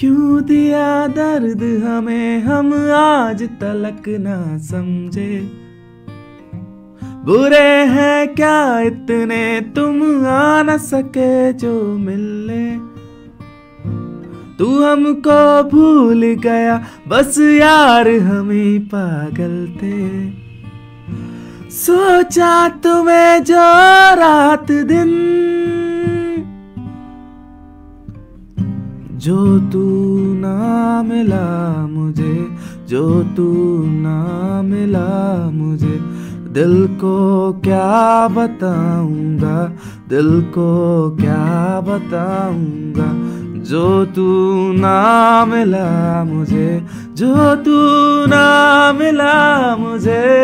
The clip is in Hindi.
क्यों दिया दर्द हमें हम आज तलक ना समझे? बुरे हैं क्या इतने तुम आ न सके जो मिलने? तू हमको भूल गया, बस यार हम ही पागल थे। सोचा तुम्हें जो रात दिन जो तू ना मिला मुझे, जो तू ना मिला मुझे, दिल को क्या बताऊँगा, दिल को क्या बताऊँगा? जो तू ना मिला मुझे, जो तू ना मिला मुझे